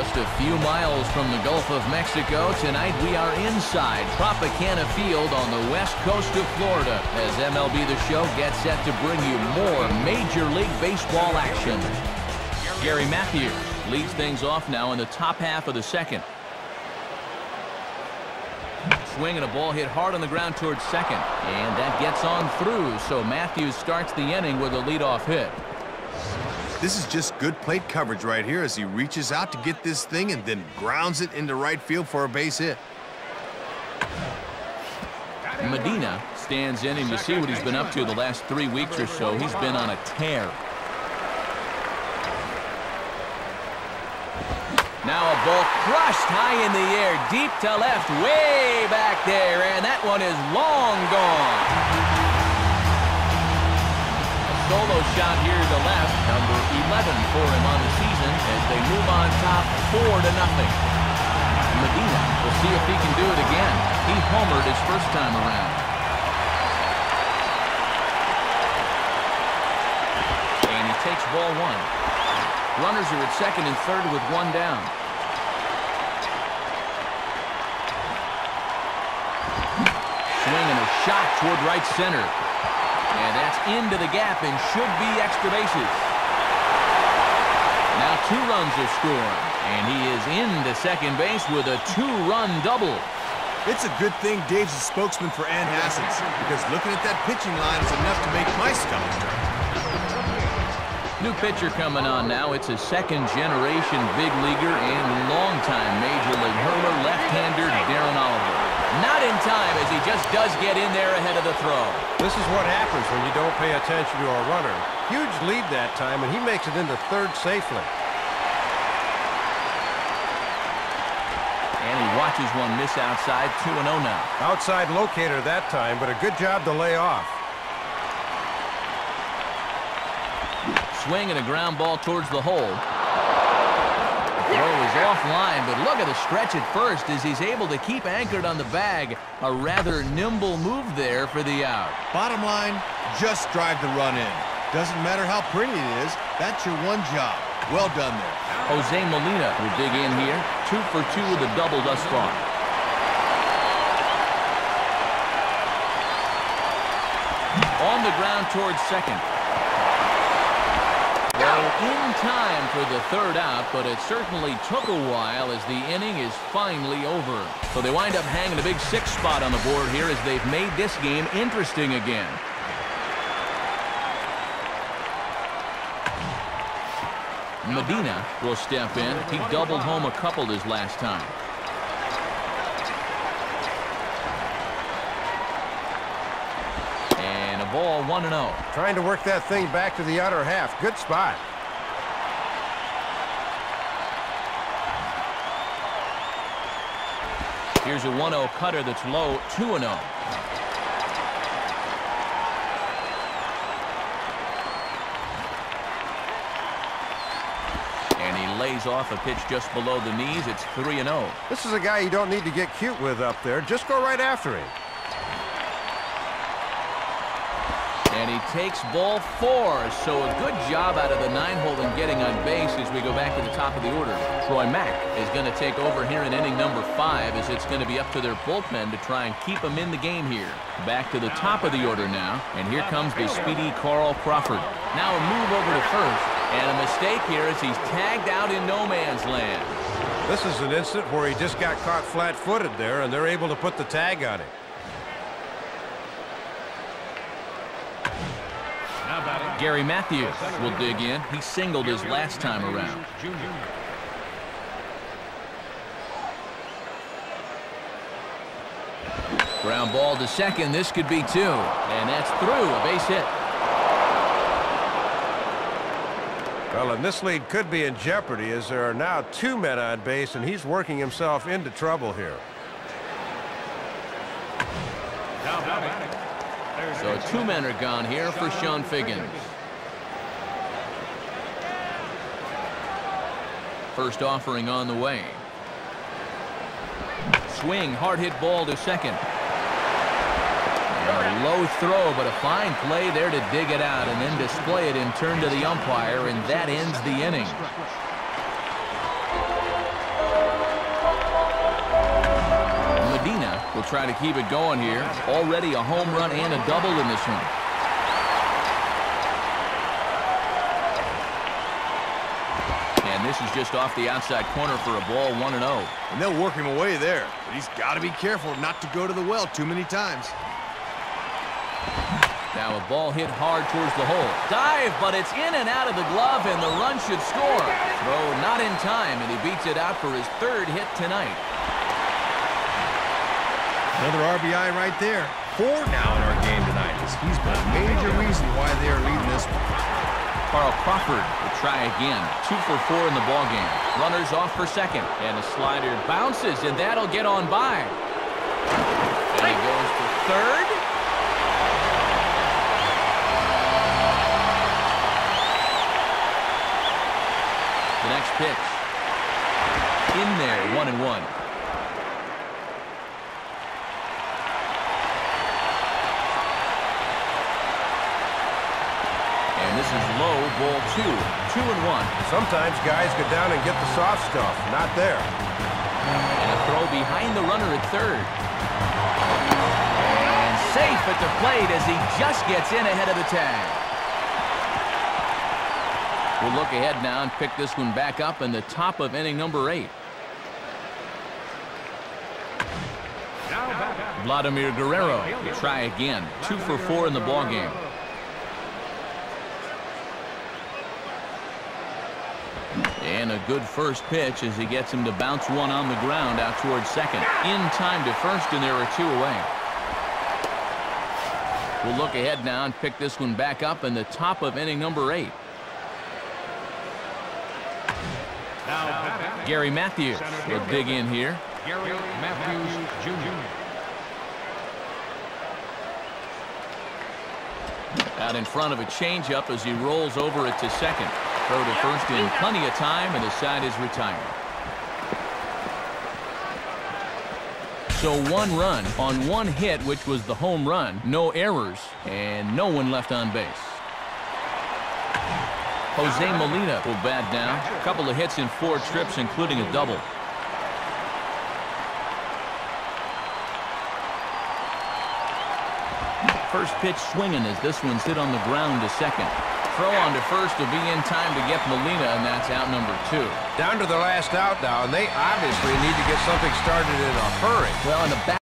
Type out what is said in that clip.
Just a few miles from the Gulf of Mexico, tonight we are inside Tropicana Field on the west coast of Florida as MLB The Show gets set to bring you more Major League Baseball action. Gary Matthews leads things off now in the top half of the second. Swing and a ball hit hard on the ground towards second. And that gets on through, so Matthews starts the inning with a leadoff hit. This is just good plate coverage right here as he reaches out to get this thing and then grounds it into right field for a base hit. Medina stands in, and you see what he's been up to the last three weeks or so. He's been on a tear. Now a ball crushed high in the air, deep to left, way back there, and that one is long gone solo shot here to left, number 11 for him on the season as they move on top 4 to nothing. Medina will see if he can do it again. He homered his first time around. And he takes ball one. Runners are at second and third with one down. Swing and a shot toward right center. Into the gap and should be extra bases. Now two runs are scored. And he is into second base with a two-run double. It's a good thing Dave's a spokesman for antacids, because looking at that pitching line is enough to make my stomach turn. New pitcher coming on now. It's a second-generation big leaguer and longtime Major League hurler, left-hander Darren Oliver. Not in time he just does get in there ahead of the throw. This is what happens when you don't pay attention to a runner. Huge lead that time, and he makes it into third safely. And he watches one miss outside, 2-0 now. Outside locator that time, but a good job to lay off. Swing and a ground ball towards the hole. Throw is offline, but look at the stretch at first as he's able to keep anchored on the bag. A rather nimble move there for the out. Bottom line, just drive the run in. Doesn't matter how pretty it is, that's your one job. Well done there. Jose Molina will dig in here. Two for two with a double thus far. On the ground towards second. In time for the third out, but it certainly took a while as the inning is finally over. So they wind up hanging a big six spot on the board here as they've made this game interesting again. Medina will step in. He doubled home a couple his last time. And a ball 1-0. Trying to work that thing back to the outer half. Good spot. Here's a 1-0 cutter that's low, 2-0. And he lays off a pitch just below the knees. It's 3-0. This is a guy you don't need to get cute with up there. Just go right after him. And he takes ball four. So a good job out of the nine-hole in getting on base as we go back to the top of the order. Troy Mack is going to take over here in inning number five as it's going to be up to their bullpen to try and keep them in the game here. Back to the top of the order now. And here comes the speedy Carl Crawford. Now a move over to first. And a mistake here as he's tagged out in no man's land. This is an instant where he just got caught flat-footed there, and they're able to put the tag on him. Gary Matthews will dig in. He singled his last time around. Ground ball to second. This could be two. And that's through. A base hit. Well, and this lead could be in jeopardy as there are now two men on base, and he's working himself into trouble here. So two men are gone here for Chone Figgins. First offering on the way. Swing, hard hit ball to second. A low throw, but a fine play there to dig it out and then display it in turn to the umpire, and that ends the inning. Will try to keep it going here. Already a home run and a double in this one. And this is just off the outside corner for a ball 1-0. And they'll work him away there. But he's got to be careful not to go to the well too many times. Now a ball hit hard towards the hole. Dive, but it's in and out of the glove, and the run should score. Throw not in time, and he beats it out for his third hit tonight. Another RBI right there. Four now in our game tonight. He's been a major reason why they are leading this one. Carl Crawford will try again. Two for four in the ball game. Runners off for second, and a slider bounces, and that'll get on by. And he goes to third. The next pitch. In there, one and one. And this is low, ball two. Two and one. Sometimes guys go down and get the soft stuff. Not there. And a throw behind the runner at third. And safe at the plate as he just gets in ahead of the tag. We'll look ahead now and pick this one back up in the top of inning number eight. Vladimir Guerrero will try again. Two for four in the ball And a good first pitch as he gets him to bounce one on the ground out towards second. In time to first, and there are two away. We'll look ahead now and pick this one back up in the top of inning number eight. Now, Gary Matthews will dig in here. Gary Matthews Jr. Out in front of a changeup as he rolls over it to second. Throw to first in plenty of time, and the side is retired. So one run on one hit, which was the home run. No errors, and no one left on base. Jose Molina will bat now. A couple of hits in four trips, including a double. First pitch swinging as this one's hit on the ground to second. Throw on to first will be in time to get Molina, and that's out number two. Down to the last out now, and they obviously need to get something started in a hurry. Well, in the back.